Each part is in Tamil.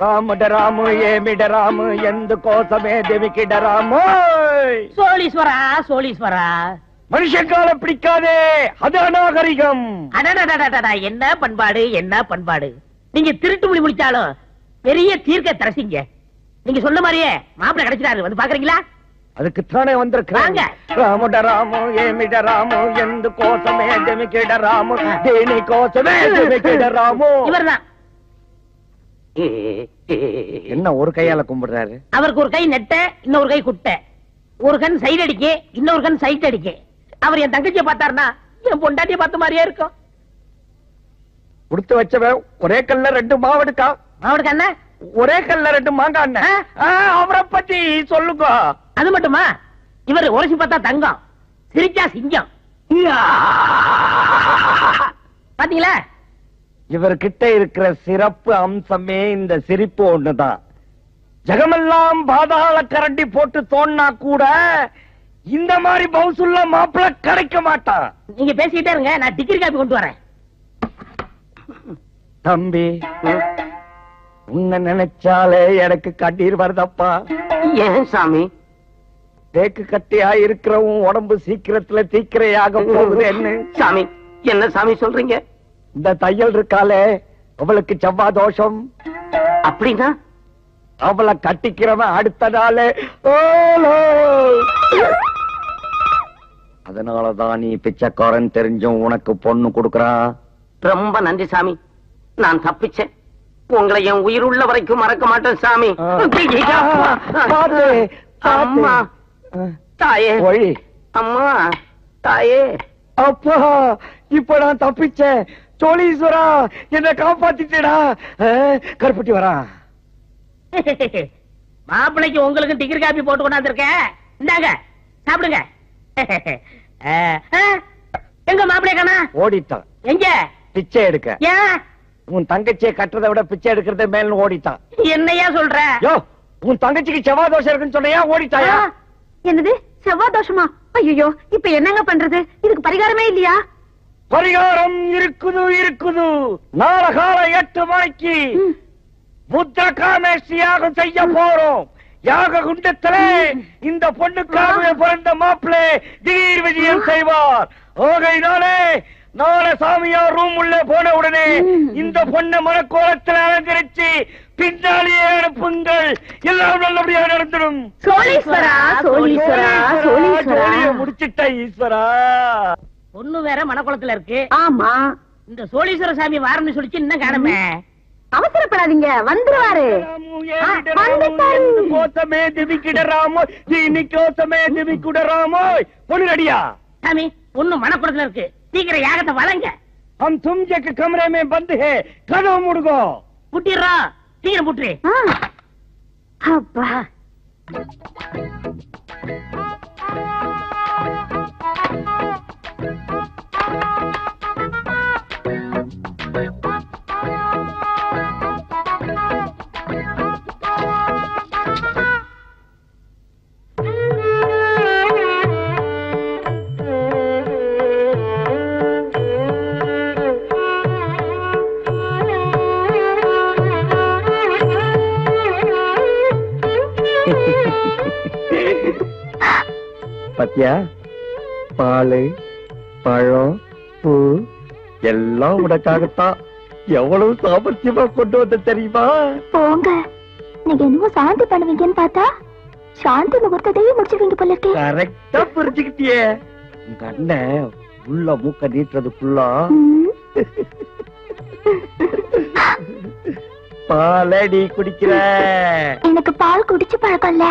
రాముడరాము ఏమిడరాము ఎందుకోసమే దివికిడరాము சோழீஸ்வரா சோழீஸ்வரா மனுஷங்காலம் பிடிக்காதே அது அநாகரிகம் அடடடடடடா என்ன பண்பாடு என்ன பண்பாடு நீங்க திருட்டு மொழி முடிச்சாலும் பெரிய தீர்க்க தரசிங்க நீங்க சொன்ன மாதிரியே மாப்பிள்ளை கிடைச்சிட்டாரு வந்து பாக்குறீங்களா அதுக்குத்தானே வந்திருக்கிறேன் வாங்க. రాముడరాము ఏమిడరాము ఎందుకోసమే దివికిడరాము దేని కోసమే దివికిడరాము இவர்தான் என்ன ஒரு கையால கும்பிடுறாரு? அவருக்கு ஒரு கை நெட்ட இன்னொரு கை குட்டை. ஒரு கண் சைடு அடிக்க இன்னொரு கண் சைட் அடிக்க. அவர் என் தங்கச்சியை பார்த்தாருன்னா என் பொண்டாட்டியை பார்த்த மாதிரியே இருக்கும். கொடுத்து வச்சவன் ஒரே கல்ல ரெண்டு மாவெடுக்கா? என்ன? ஒரே கல்ல ரெண்டு மாங்காய் அவரை பத்தி சொல்லுங்க. அது மட்டுமா? இவர் உரைச்சு பார்த்தா தங்கம் சிரிச்சா சிங்கம். பாத்தீங்களா? இவர்கிட்ட இருக்கிற சிறப்பு அம்சமே இந்த சிரிப்பு ஒண்ணுதான். ஜெகமெல்லாம் பாதாள கரண்டி போட்டு தோன்னா கூட இந்த மாதிரி பவுசுள்ள மாப்பிள்ள கிடைக்க மாட்டான். நீங்க பேசிக்கிட்டே இருங்க நான் டிகிரி காப்பி கொண்டு வரேன். தம்பி உன்னை நினைச்சாலே எனக்கு கண்ணீர் வருதப்பா. ஏன் சாமி? தேக்கு கட்டியா இருக்கிற உன் உடம்பு சீக்கிரத்துல தீக்கிரையாக போகுது என்ன சாமி என்ன சாமி சொல்றீங்க? இந்த தையல் இருக்காளே அவளுக்கு செவ்வாய் தோஷம். அப்படின்னா? அவளை கட்டிக்கிறவன் அடுத்த நாளே. அதனாலதான் நீ பிச்சைக்காரன் தெரிஞ்சும் உனக்கு பொண்ணு கொடுக்கறான் ரொம்ப நன்றி சாமி. நான் தப்பிச்சேன். உங்களை என் உயிர் உள்ள வரைக்கும் மறக்க மாட்டேன் சாமி. அம்மா. தாயே. அம்மா. தாயே. அப்பா இப்ப நான் தப்பிச்சேன். சோழீஸ்வரா என்ன காப்பாத்திட்டேடா. அஹ், கருப்பட்டி வரான் மாப்பிள்ளைக்கு உங்களுக்கு டிகிரி காப்பி போட்டு கொண்டாந்துருக்கேன். இந்தாங்க சாப்பிடுங்க. எங்க மாப்பிள்ளைய காணா ஓடிட்டான். எங்க? பிச்சை எடுக்க. ஏன்? உன் தங்கச்சியை கட்டுறதை விட பிச்சை எடுக்கிறத மேல ஓடிட்டான். என்னையா சொல்ற? யோ உன் தங்கச்சிக்கு செவ்வாய் தோஷம் இருக்குன்னு சொன்னையா ஓடிட்டாயா? என்னது? செவ்வாய் தோஷமா? ஐயோ இப்ப என்னங்க பண்றது? இதுக்கு பரிகாரமே இல்லையா? பரிகாரம் இருக்குது இருக்குது. நாள காலம் எட்டு மணிக்கு புத்த காமேஷ் யாகம் செய்ய போறோம். யாக குண்டத்திலே இந்த பொண்ணுக்காகவே பிறந்த மாப்பிள்ளை திடீர் விஜயம் செய்வார். ஆகையினாலே நாளை சாமியார் ரூம் உள்ள போன உடனே இந்த பொண்ணை மனக்கோலத்தில் அலங்கரிச்சு பின்னாலேயே அனுப்புங்கள். எல்லாம் நல்லபடியா நடந்துடும். முடிச்சிட்ட ஈஸ்வரா. பொண்ணு வேற மணக்குளத்துல இருக்கு. ஆமா. இந்த சோழீஸ்வர சாமி வாரம்னு சொல்லிச்சு இன்னும் கிடமை அவசரப்படாதீங்க வந்துருவாரு. கோசமே திவிக்கிடராமோ தீனி கோசமே பொண்ணு ரெடியா? சாமி பொண்ணு மணக்குளத்துல இருக்கு. சீக்கிரம் யாகத்தை வளங்க. हम तुम जे के कमरे में बंद है कदो मुड़गो புட்டிடுறா. சீக்கிரம் புட்டுரு. அப்பா. பத்தியா? பாலு பழம் பூ எல்லாம் உனக்காகத்தான். எவ்வளவு சாமர்த்தியமா கொண்டு வந்த தெரியுமா? போங்க. நீங்க என்னமோ சாந்தி பண்ணுவீங்கன்னு பார்த்தா சாந்தி முகூர்த்தத்தையே முடிச்சிருவீங்க போல இருக்கே. கரெக்டா புரிஞ்சுக்கிட்டியே. உங்க அண்ணன் உள்ள மூக்க நீட்டுறதுக்குள்ள. பாலடி குடிக்கிற. எனக்கு பால் குடிச்சு பழக்கம் இல்ல.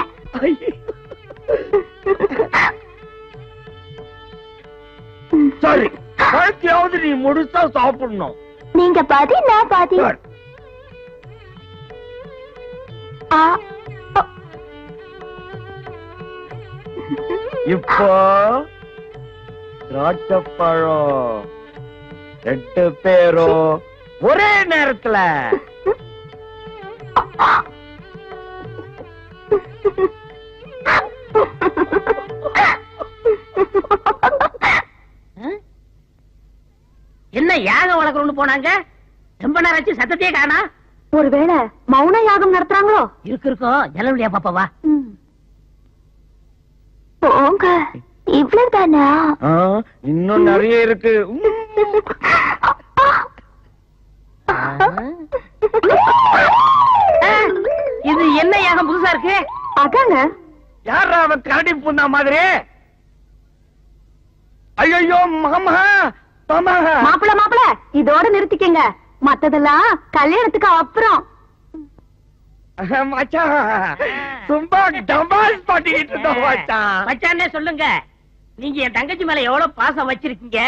சரி பழத்தையாவது நீ முழுசா சாப்பிடணும். நீங்க பாதி நான் பாதி. இப்போ திராட்சைப்பழம் ரெண்டு பேரும் ஒரே நேரத்துல என்ன யாகம் வளர்க்கணும்னு போனாங்க? ரொம்ப நேரம் ஆச்சு சத்தத்தையே காணா. ஒருவேளை மௌன யாகம் நடத்துறாங்களோ? இருக்கு இருக்கும் ஜலவழியா பாப்பா வா. போங்க. இவ்வளவுதானா? இன்னும் நிறைய இருக்கு. இது என்ன யாகம் புதுசா இருக்கு? அதாங்க யாரா அவன் கரடி பூந்தா மாதிரி? ஐயோ மாமா மாப்பிள மாப்பிள இதோட நிறுத்திக்கங்க. மத்ததெல்லாம் கல்யாணத்துக்கு அப்புறம். மச்சான். சும்மா டமாஸ் பண்ணிட்டு இருந்தோம் மச்சான். சொல்லுங்க. நீங்க என் தங்கச்சி மேல எவ்வளவு பாசம் வச்சிருக்கீங்க?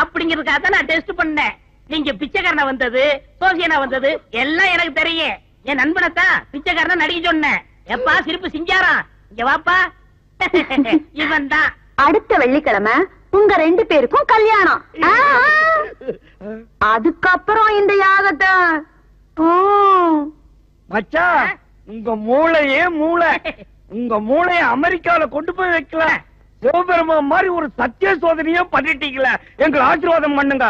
அப்படிங்கறதுக்காக தான் நான் டெஸ்ட் பண்ணேன். நீங்க பிச்சைக்காரனா வந்தது சோசியனா வந்தது எல்லாம் எனக்கு தெரியும். என் நண்பனைத்தான் பிச்சைக்காரனா நடிக்க சொன்னேன். எப்பா சிரிப்பு சிங்காரம். இங்க வாப்பா. இவன் தான் அடுத்த வெள்ளிக்கிழமை உங்க ரெண்டு பேருக்கும் கல்யாணம். அதுக்கப்புறம் இந்த யாகத்தை. ஓ. மச்சான் உங்க மூளையே மூளை. உங்க மூளைய அமெரிக்கால கொண்டு போய் வைக்கலாம் சிவபெருமான் மாதிரி ஒரு சத்திய சோதனையே பண்ணிட்டீங்களே. எங்களை ஆசீர்வாதம் பண்ணுங்க.